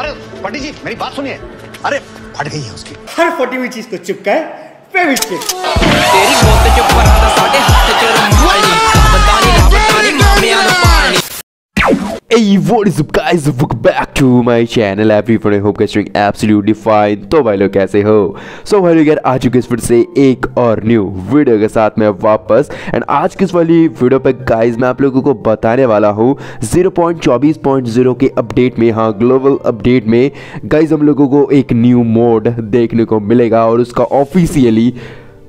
अरे पंडित जी मेरी बात सुनिए। अरे फट गई है उसकी। हर फटी हुई चीज़ को चुपका है तेरी चुप पर Hey, what is up guys? Welcome back to my channel everyone. I hope guys doing absolutely fine. तो भाई लोग कैसे हो? So भाई लोग यार आ चुके इस फिर से एक और न्यू वीडियो के साथ में वापस एंड आज की इस वाली वीडियो पे मैं आप लोगों को बताने वाला हूँ 0.24.0 के अपडेट में हाँ ग्लोबल अपडेट में गाइस हम लोगों को एक न्यू मोड देखने को मिलेगा और उसका ऑफिशियली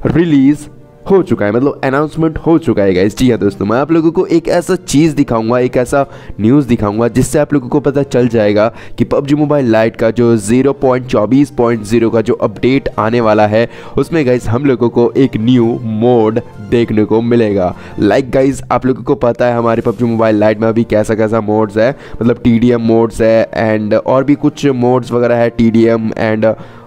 रिलीज़ हो चुका है मतलब अनाउंसमेंट हो चुका है गाइस जी हाँ दोस्तों, मैं आप लोगों को एक ऐसा चीज़ दिखाऊँगा, एक ऐसा न्यूज़ दिखाऊँगा, जिससे आप लोगों को पता चल जाएगा कि पबजी मोबाइल लाइट का जो 0.24.0 का जो अपडेट आने वाला है, उसमें गाइस हम लोगों को एक न्यू मोड देखने को मिलेगा. लाइक like गाइस आप लोगों को पता है हमारे पबजी मोबाइल लाइट में अभी कैसा कैसा मोड्स है मतलब TDM मोड्स है एंड और भी कुछ मोड्स वगैरह है TDM एंड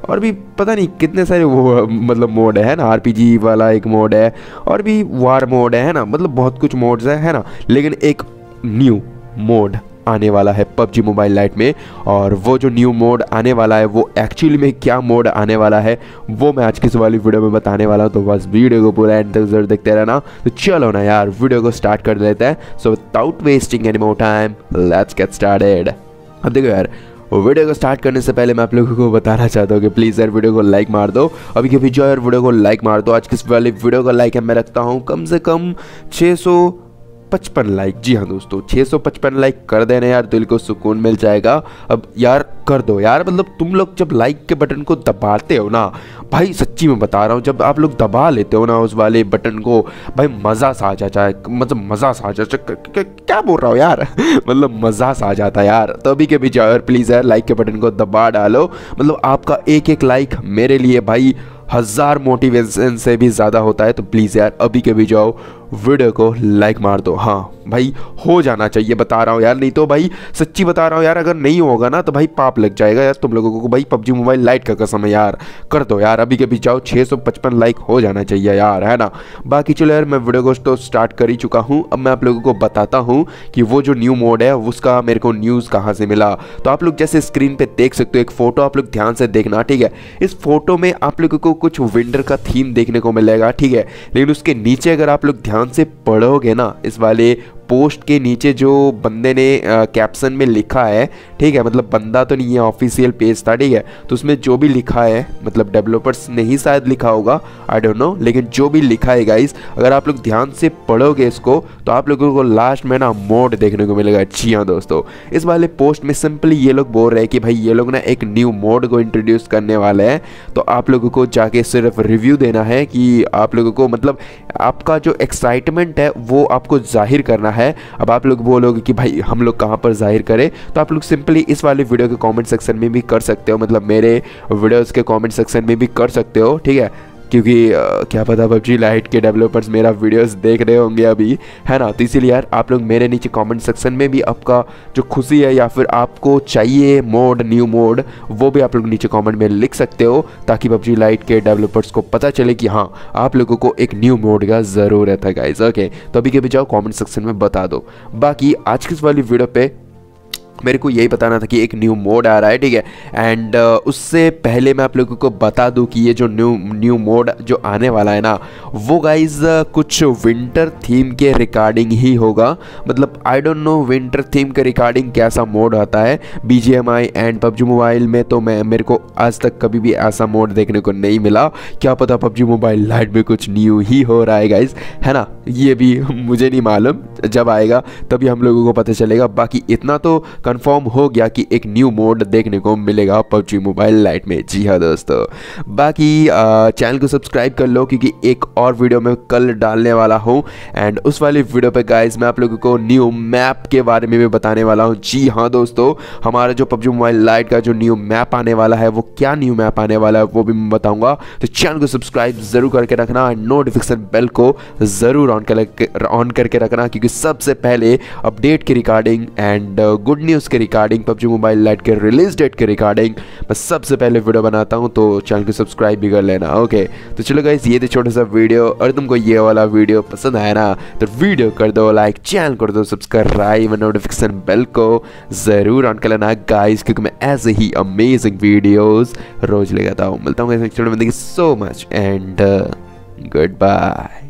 और भी पता नहीं कितने सारे वो मतलब मोड है ना आरपीजी वाला एक मोड है, और भी वार मोड है ना मतलब बहुत कुछ मोड्स है है ना, लेकिन एक न्यू मोड आने वाला है पबजी मोबाइल लाइट में, और वो जो न्यू मोड आने वाला है, वो एक्चुअली में क्या मोड आने वाला है, वो मैं आज की इस वाली वीडियो में बताने वाला हूँ तो बस वीडियो को पूरा एंड तक ज़रूर देखते रहना तो चलो ना यार वीडियो को स्टार्ट कर लेते हैं so without wasting any more time let's get started अब देखो यार वीडियो को स्टार्ट करने से पहले मैं आप लोगों को बताना चाहता हूँ कि प्लीज़ यार वीडियो को लाइक मार दो। अभी के भी जो यार वीडियो को लाइक मार दो। आज किस वाली वीडियो का लाइक है मैं रखता हूँ। कम से कम छः सौ पचपन लाइक जी हाँ दोस्तों 655 लाइक कर देना यार, दिल को सुकून मिल जाएगा। अब यार कर दो यार मतलब तुम लोग जब लाइक के बटन को दबाते हो ना, भाई सच्ची में बता रहा हूँ, जब आप लोग दबा लेते हो ना उस वाले बटन को, भाई मज़ा सा आ जाता है मतलब मज़ा सा आ जाता है। क्या बोल रहा हो यार? मतलब मज़ा सा आ जाता है यार। तो अभी के जाओ यार प्लीज़ यार लाइक के बटन को दबा डालो। मतलब आपका एक एक लाइक मेरे लिए भाई हज़ार मोटिवेशन से भी ज़्यादा होता है तो प्लीज़ यार, अभी के भी जाओ वीडियो को लाइक मार दो। हाँ भाई, हो जाना चाहिए, बता रहा हूँ यार। नहीं तो भाई, सच्ची बता रहा हूँ यार, अगर नहीं होगा ना तो भाई पाप लग जाएगा यार तुम लोगों को। भाई, पबजी मोबाइल लाइट का कसम है यार, कर दो यार, अभी के भी जाओ 655 लाइक हो जाना चाहिए यार, है ना? बाकी चलो यार, मैं वीडियो को तो स्टार्ट कर ही चुका हूँ। अब मैं आप लोगों को बताता हूँ कि वो जो न्यू मोड है, उसका मेरे को न्यूज़ कहाँ से मिला। तो आप लोग जैसे स्क्रीन पर देख सकते हो, एक फ़ोटो आप लोग ध्यान से देखना, ठीक है? इस फ़ोटो में आप लोगों को कुछ विंटर का थीम देखने को मिलेगा, ठीक है? लेकिन उसके नीचे अगर आप लोग ध्यान से पढ़ोगे ना, इस वाले पोस्ट के नीचे जो बंदे ने कैप्शन में लिखा है, ठीक है मतलब बंदा तो नहीं है ऑफिशियल पेज था, ठीक है तो उसमें जो भी लिखा है मतलब डेवलपर्स ने ही शायद लिखा होगा आई डोंट नो लेकिन जो भी लिखा है गाइस अगर आप लोग ध्यान से पढ़ोगे इसको तो आप लोगों को लास्ट में ना मोड देखने को मिलेगा, जी हाँ दोस्तों। इस वाले पोस्ट में सिंपली ये लोग बोल रहे हैं कि भाई ये लोग ना एक न्यू मोड को इंट्रोड्यूस करने वाले हैं तो आप लोगों को जाके सिर्फ़ रिव्यू देना है कि आप लोगों को मतलब आपका जो एक्साइटमेंट है, वो आपको ज़ाहिर करना है। अब आप लोग बोलोगे कि भाई, हम लोग कहाँ पर ज़ाहिर करें? तो आप लोग सिंपली इस वाले वीडियो के कॉमेंट सेक्शन में भी कर सकते हो। मतलब मेरे वीडियोज़ के कॉमेंट सेक्शन में भी कर सकते हो, ठीक है? क्योंकि आ, क्या पता पबजी लाइट के डेवलपर्स मेरा वीडियोस देख रहे होंगे अभी है ना? तो इसीलिए यार आप लोग मेरे नीचे कमेंट सेक्शन में भी आपका जो खुशी है या फिर आपको चाहिए मोड न्यू मोड वो भी आप लोग नीचे कमेंट में लिख सकते हो ताकि पबजी लाइट के डेवलपर्स को पता चले कि हाँ आप लोगों को एक न्यू मोड का ज़रूरत है गाइज़ ओके तो अभी के भी जाओ कॉमेंट सेक्शन में बता दो। बाकी आज की इस वाली वीडियो पे मेरे को यही बताना था कि एक न्यू मोड आ रहा है ठीक है? एंड uh, उससे पहले मैं आप लोगों को बता दूँ कि ये जो न्यू न्यू मोड जो आने वाला है ना वो गाइज़ uh, कुछ विंटर थीम के रिकॉर्डिंग ही होगा। मतलब I don't know winter theme के रिकॉर्डिंग कैसा मोड आता है। आई एंड पबजी मोबाइल में तो मैं मेरे को आज तक कभी भी ऐसा मोड देखने को नहीं मिला। क्या पता पबजी मोबाइल लाइट में कुछ न्यू ही हो रहा है गाइज़ है ना? ये भी मुझे नहीं मालूम जब आएगा तभी हम लोगों को पता चलेगा। बाकी इतना तो कंफर्म हो गया कि एक न्यू मोड देखने को मिलेगा पबजी मोबाइल लाइट में। जी हाँ दोस्तों। बाकी चैनल को सब्सक्राइब कर लो क्योंकि एक और वीडियो में कल डालने वाला हूँ। एंड उस वाली वीडियो पे गाइज़ मैं आप लोगों को न्यू मैप के बारे में भी बताने वाला हूँ। जी हाँ दोस्तों, हमारा जो पबजी मोबाइल लाइट का जो न्यू मैप आने वाला है, वो क्या न्यू मैप आने वाला है, वो भी मैं बताऊँगा। तो चैनल को सब्सक्राइब ज़रूर करके रखना एंड नोटिफिकेशन बेल को ज़रूर ऑन कर ऑन करके रखना क्योंकि सबसे पहले अपडेट की recording and good news news के रिगार्डिंग पबजी मोबाइल लाइट के रिलीज़ डेट के रिगार्डिंग मैं सबसे पहले वीडियो बनाता हूँ तो चैनल को सब्सक्राइब भी कर लेना ओके तो चलो गाइस ये थे छोटा सा वीडियो और तुमको ये वाला वीडियो पसंद आया ना तो वीडियो कर दो लाइक चैनल कर दो सब्सक्राइब नोटिफिकेशन बेल को ज़रूर ऑन कर लेना गाइस क्योंकि मैं ऐसे ही अमेजिंग वीडियोस रोज ले आता हूँ। मिलता हूँ so much and good bye